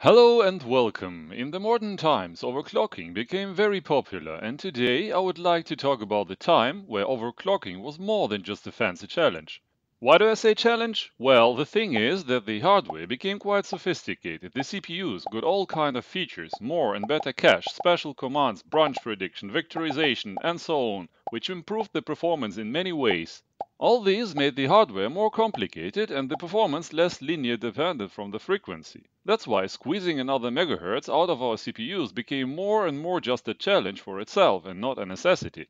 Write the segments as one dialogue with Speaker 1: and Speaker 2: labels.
Speaker 1: Hello and welcome. In the modern times, overclocking became very popular and today I would like to talk about the time where overclocking was more than just a fancy challenge. Why do I say challenge? Well, the thing is that the hardware became quite sophisticated. The CPUs got all kind of features, more and better cache, special commands, branch prediction, vectorization and so on, which improved the performance in many ways. All these made the hardware more complicated and the performance less linear dependent from the frequency. That's why squeezing another megahertz out of our CPUs became more and more just a challenge for itself and not a necessity.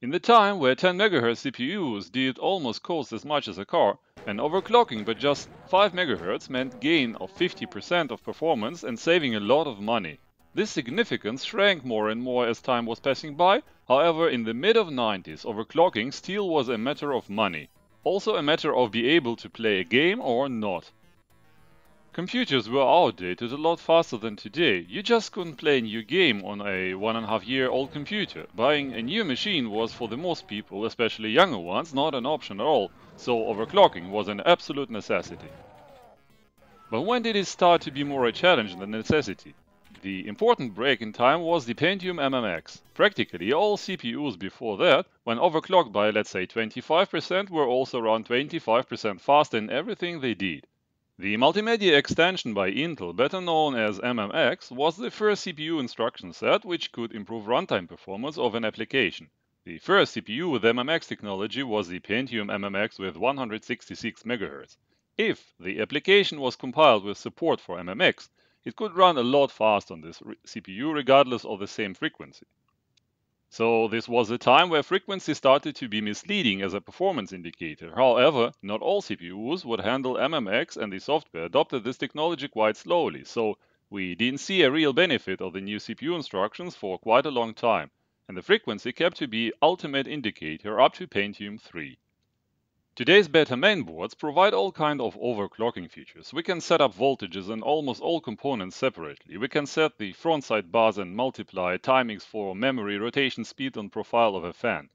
Speaker 1: In the time where 10 MHz CPUs did almost cost as much as a car, and overclocking by just 5 MHz meant gain of 50% of performance and saving a lot of money. This significance shrank more and more as time was passing by, however in the mid of 90s overclocking still was a matter of money, also a matter of be able to play a game or not. Computers were outdated a lot faster than today. You just couldn't play a new game on a one and a half year old computer. Buying a new machine was for the most people, especially younger ones, not an option at all, so overclocking was an absolute necessity. But when did it start to be more a challenge than a necessity? The important break in time was the Pentium MMX. Practically all CPUs before that, when overclocked by let's say 25%, were also around 25% faster in everything they did. The multimedia extension by Intel, better known as MMX, was the first CPU instruction set which could improve runtime performance of an application. The first CPU with MMX technology was the Pentium MMX with 166 MHz. If the application was compiled with support for MMX, it could run a lot faster on this CPU regardless of the same frequency. So this was a time where frequency started to be misleading as a performance indicator. However, not all CPUs would handle MMX and the software adopted this technology quite slowly, so we didn't see a real benefit of the new CPU instructions for quite a long time, and the frequency kept to be ultimate indicator up to Pentium 3. Today's better mainboards provide all kind of overclocking features. We can set up voltages in almost all components separately. We can set the frontside bus and multiply timings for memory, rotation speed and profile of a fan.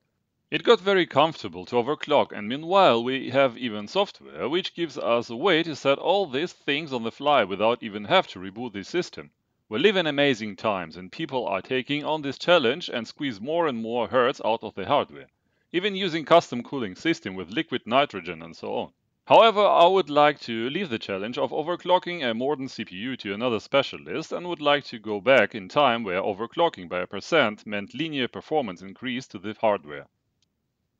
Speaker 1: It got very comfortable to overclock and meanwhile we have even software which gives us a way to set all these things on the fly without even have to reboot the system. We live in amazing times and people are taking on this challenge and squeeze more and more hertz out of the hardware even using custom cooling system with liquid nitrogen and so on. However, I would like to leave the challenge of overclocking a modern CPU to another specialist and would like to go back in time where overclocking by a percent meant linear performance increase to the hardware.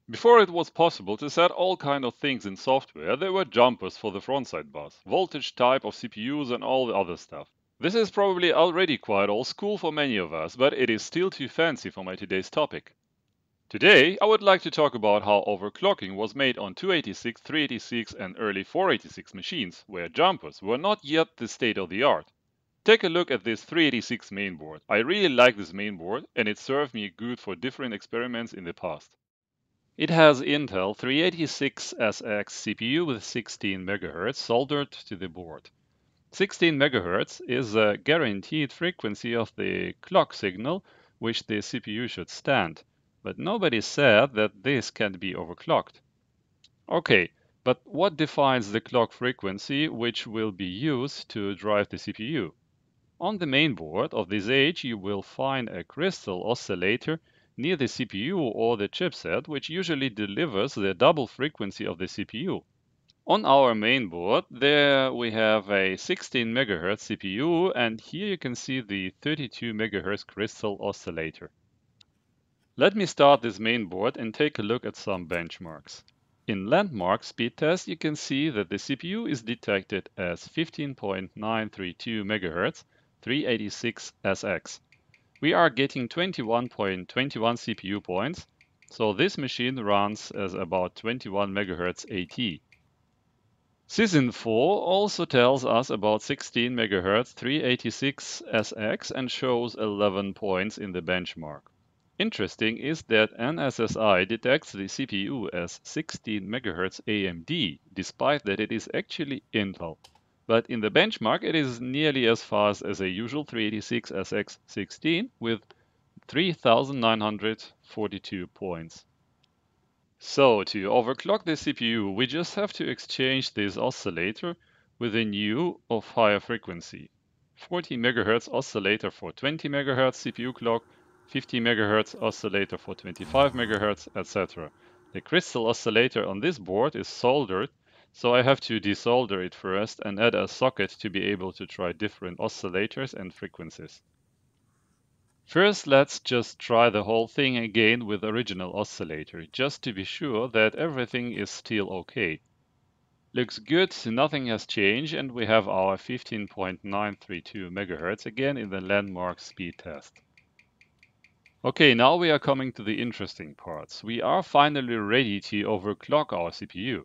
Speaker 1: Before it was possible to set all kind of things in software, there were jumpers for the frontside bus, voltage type of CPUs and all the other stuff. This is probably already quite old school for many of us, but it is still too fancy for my today's topic. Today, I would like to talk about how overclocking was made on 286, 386 and early 486 machines, where jumpers were not yet the state of the art. Take a look at this 386 mainboard. I really like this mainboard and it served me good for different experiments in the past. It has Intel 386SX CPU with 16 MHz soldered to the board. 16 MHz is a guaranteed frequency of the clock signal which the CPU should stand but nobody said that this can be overclocked. Okay, but what defines the clock frequency which will be used to drive the CPU? On the mainboard of this age you will find a crystal oscillator near the CPU or the chipset which usually delivers the double frequency of the CPU. On our mainboard there we have a 16 MHz CPU and here you can see the 32 MHz crystal oscillator. Let me start this mainboard and take a look at some benchmarks. In landmark speed test, you can see that the CPU is detected as 15.932 MHz 386SX. We are getting 21.21 CPU points, so this machine runs as about 21 MHz AT. Sysinfo also tells us about 16 MHz 386SX and shows 11 points in the benchmark. Interesting is that NSSI detects the CPU as 16 MHz AMD, despite that it is actually Intel. But in the benchmark, it is nearly as fast as a usual 386SX16 with 3942 points. So to overclock the CPU, we just have to exchange this oscillator with a new of higher frequency. 40 MHz oscillator for 20 MHz CPU clock, 50 MHz oscillator for 25 MHz, etc. The crystal oscillator on this board is soldered, so I have to desolder it first and add a socket to be able to try different oscillators and frequencies. First, let's just try the whole thing again with original oscillator, just to be sure that everything is still okay. Looks good, nothing has changed, and we have our 15.932 MHz again in the landmark speed test. Okay, now we are coming to the interesting parts. We are finally ready to overclock our CPU.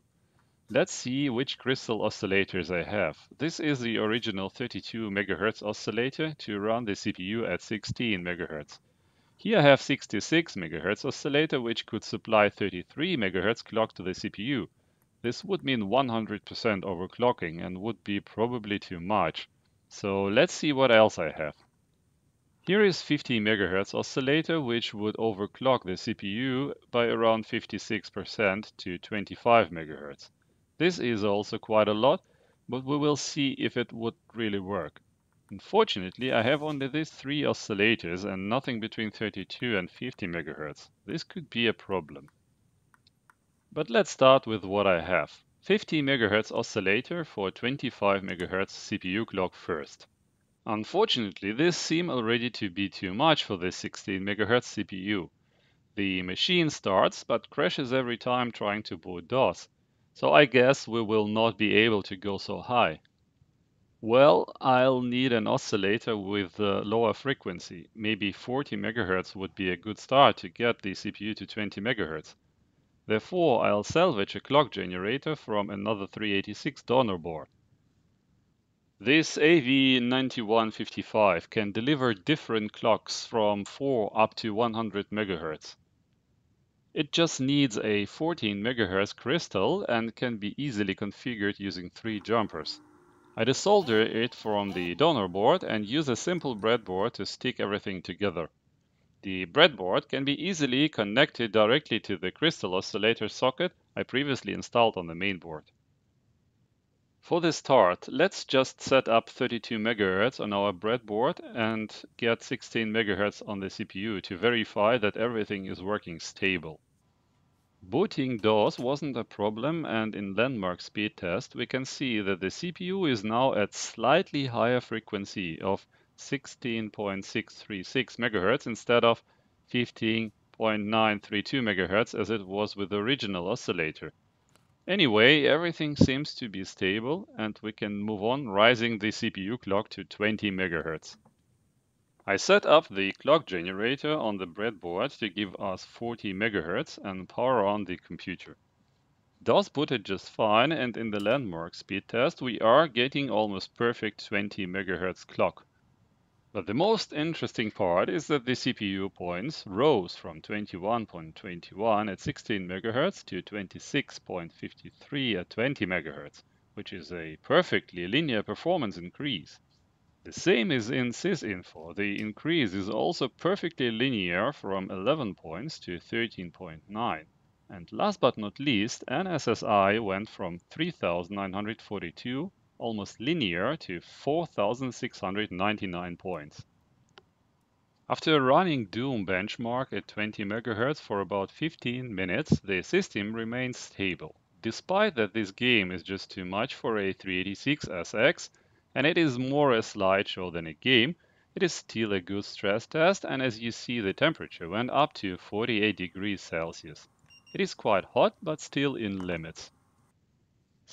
Speaker 1: Let's see which crystal oscillators I have. This is the original 32 MHz oscillator to run the CPU at 16 MHz. Here I have 66 MHz oscillator which could supply 33 MHz clock to the CPU. This would mean 100% overclocking and would be probably too much. So let's see what else I have. Here is 50 MHz oscillator which would overclock the CPU by around 56% to 25 MHz. This is also quite a lot, but we will see if it would really work. Unfortunately, I have only these three oscillators and nothing between 32 and 50 MHz. This could be a problem. But let's start with what I have. 50 MHz oscillator for 25 MHz CPU clock first. Unfortunately, this seems already to be too much for this 16 MHz CPU. The machine starts but crashes every time trying to boot DOS. So I guess we will not be able to go so high. Well, I'll need an oscillator with a lower frequency. Maybe 40 MHz would be a good start to get the CPU to 20 MHz. Therefore, I'll salvage a clock generator from another 386 donor board. This AV9155 can deliver different clocks from 4 up to 100 MHz. It just needs a 14 MHz crystal and can be easily configured using three jumpers. I desolder it from the donor board and use a simple breadboard to stick everything together. The breadboard can be easily connected directly to the crystal oscillator socket I previously installed on the mainboard. For the start, let's just set up 32 MHz on our breadboard and get 16 MHz on the CPU to verify that everything is working stable. Booting DOS wasn't a problem and in landmark speed test we can see that the CPU is now at slightly higher frequency of 16.636 MHz instead of 15.932 MHz as it was with the original oscillator. Anyway, everything seems to be stable and we can move on rising the CPU clock to 20 MHz. I set up the clock generator on the breadboard to give us 40 MHz and power on the computer. DOS booted just fine and in the landmark speed test we are getting almost perfect 20 MHz clock. But the most interesting part is that the CPU points rose from 21.21 at 16 MHz to 26.53 at 20 MHz, which is a perfectly linear performance increase. The same is in sysinfo. The increase is also perfectly linear from 11 points to 13.9. And last but not least, NSSI went from 3942 almost linear to 4,699 points. After running Doom benchmark at 20 MHz for about 15 minutes, the system remains stable. Despite that this game is just too much for a 386SX and it is more a slideshow than a game, it is still a good stress test and as you see the temperature went up to 48 degrees Celsius. It is quite hot but still in limits.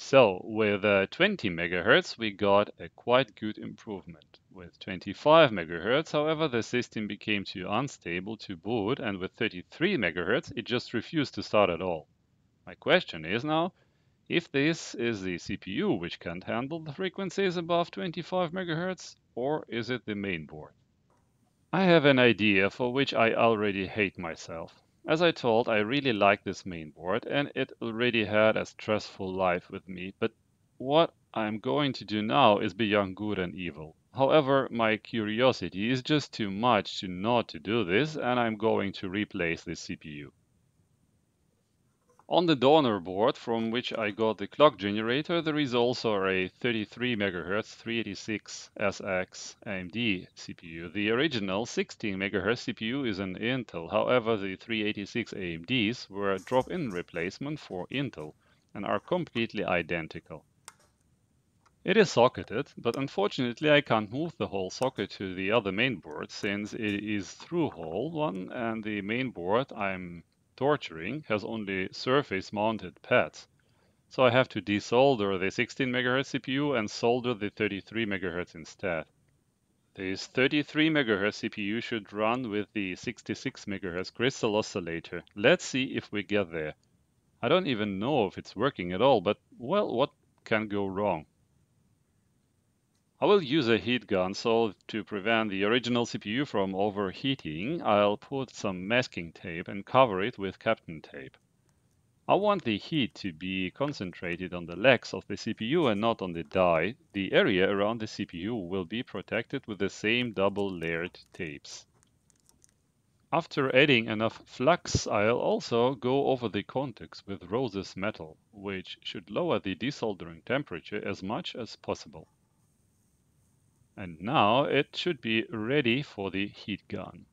Speaker 1: So with uh, 20 MHz we got a quite good improvement. With 25 MHz, however, the system became too unstable to boot and with 33 MHz it just refused to start at all. My question is now, if this is the CPU which can't handle the frequencies above 25 MHz or is it the mainboard? I have an idea for which I already hate myself. As I told, I really like this mainboard and it already had a stressful life with me, but what I'm going to do now is beyond good and evil. However, my curiosity is just too much to not to do this and I'm going to replace this CPU. On the donor board from which I got the clock generator, there is also a 33 MHz 386SX AMD CPU. The original 16 MHz CPU is an Intel, however the 386 AMDs were a drop-in replacement for Intel and are completely identical. It is socketed, but unfortunately I can't move the whole socket to the other mainboard since it is through-hole one and the mainboard I'm torturing has only surface-mounted pads. So I have to desolder the 16 MHz CPU and solder the 33 MHz instead. This 33 MHz CPU should run with the 66 MHz crystal oscillator. Let's see if we get there. I don't even know if it's working at all, but well, what can go wrong? I will use a heat gun so to prevent the original CPU from overheating, I'll put some masking tape and cover it with Kapton tape. I want the heat to be concentrated on the legs of the CPU and not on the die. The area around the CPU will be protected with the same double layered tapes. After adding enough flux, I'll also go over the contacts with Rose's metal, which should lower the desoldering temperature as much as possible. And now it should be ready for the heat gun.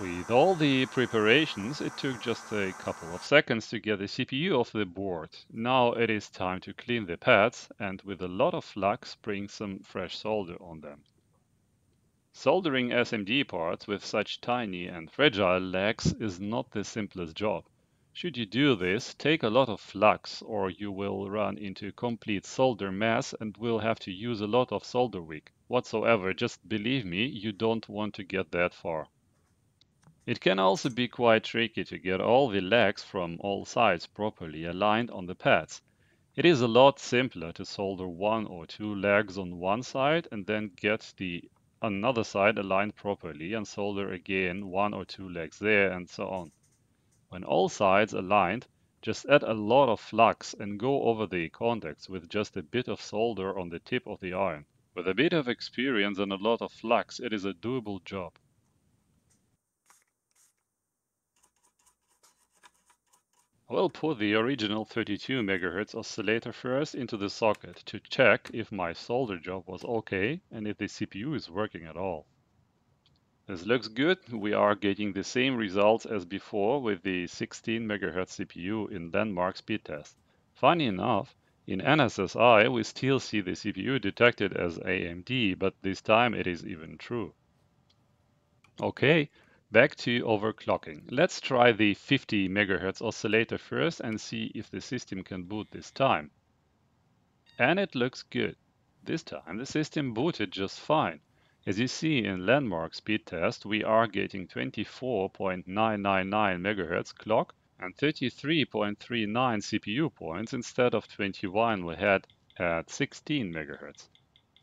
Speaker 1: With all the preparations, it took just a couple of seconds to get the CPU off the board. Now it is time to clean the pads and with a lot of flux bring some fresh solder on them. Soldering SMD parts with such tiny and fragile legs is not the simplest job. Should you do this, take a lot of flux or you will run into complete solder mess and will have to use a lot of solder wick. Whatsoever, just believe me, you don't want to get that far. It can also be quite tricky to get all the legs from all sides properly aligned on the pads. It is a lot simpler to solder one or two legs on one side and then get the another side aligned properly and solder again one or two legs there and so on. When all sides aligned, just add a lot of flux and go over the contacts with just a bit of solder on the tip of the iron. With a bit of experience and a lot of flux, it is a doable job. I will put the original 32 MHz oscillator first into the socket to check if my solder job was okay and if the CPU is working at all. This looks good. We are getting the same results as before with the 16 MHz CPU in landmark speed test. Funny enough, in NSSI we still see the CPU detected as AMD, but this time it is even true. Okay, back to overclocking. Let's try the 50 MHz oscillator first and see if the system can boot this time. And it looks good. This time the system booted just fine. As you see in landmark speed test, we are getting 24.999 MHz clock and 33.39 CPU points instead of 21 we had at 16 MHz.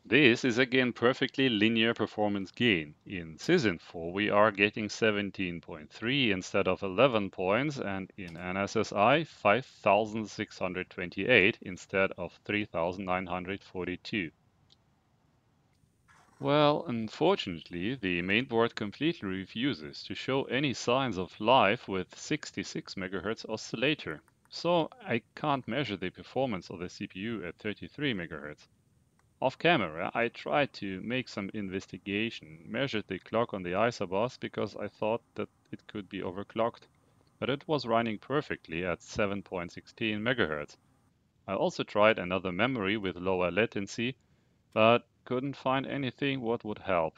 Speaker 1: This is again perfectly linear performance gain. In Sysinfo we are getting 17.3 instead of 11 points and in NSSI 5628 instead of 3942. Well, unfortunately, the mainboard completely refuses to show any signs of life with 66 MHz oscillator, so I can't measure the performance of the CPU at 33 MHz. Off camera, I tried to make some investigation, measured the clock on the ISA bus because I thought that it could be overclocked, but it was running perfectly at 7.16 MHz. I also tried another memory with lower latency, but couldn't find anything what would help.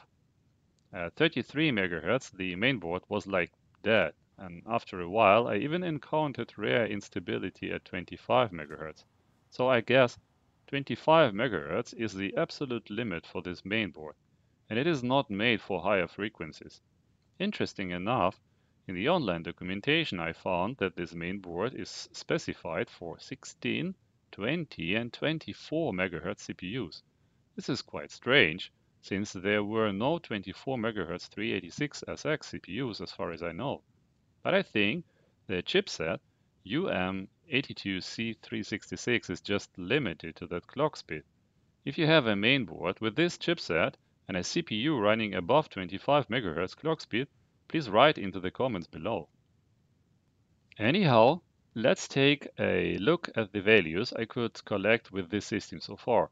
Speaker 1: At 33 MHz, the mainboard was like dead, and after a while I even encountered rare instability at 25 MHz. So I guess 25 MHz is the absolute limit for this mainboard, and it is not made for higher frequencies. Interesting enough, in the online documentation I found that this mainboard is specified for 16, 20 and 24 MHz CPUs. This is quite strange, since there were no 24 MHz 386SX CPUs as far as I know. But I think the chipset UM82C366 is just limited to that clock speed. If you have a mainboard with this chipset and a CPU running above 25 MHz clock speed, please write into the comments below. Anyhow, let's take a look at the values I could collect with this system so far.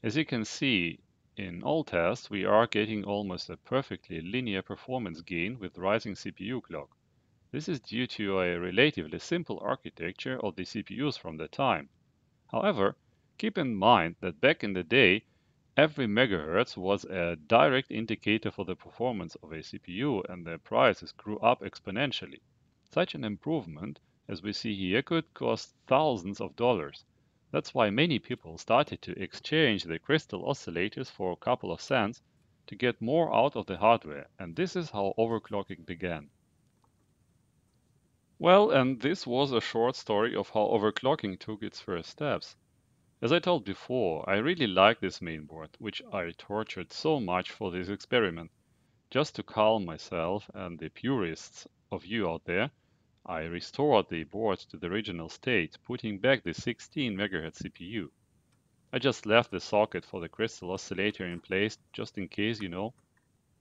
Speaker 1: As you can see, in all tests we are getting almost a perfectly linear performance gain with rising CPU clock. This is due to a relatively simple architecture of the CPUs from that time. However, keep in mind that back in the day, every megahertz was a direct indicator for the performance of a CPU and their prices grew up exponentially. Such an improvement, as we see here, could cost thousands of dollars. That's why many people started to exchange the crystal oscillators for a couple of cents to get more out of the hardware, and this is how overclocking began. Well, and this was a short story of how overclocking took its first steps. As I told before, I really like this mainboard, which I tortured so much for this experiment. Just to calm myself and the purists of you out there, I restored the board to the original state, putting back the 16 MHz CPU. I just left the socket for the crystal oscillator in place, just in case, you know.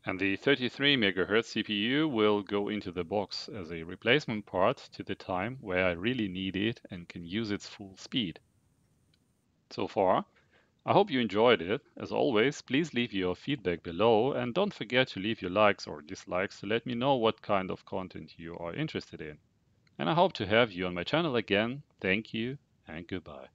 Speaker 1: And the 33 MHz CPU will go into the box as a replacement part to the time where I really need it and can use its full speed. So far, I hope you enjoyed it. As always, please leave your feedback below and don't forget to leave your likes or dislikes to let me know what kind of content you are interested in. And I hope to have you on my channel again. Thank you and goodbye.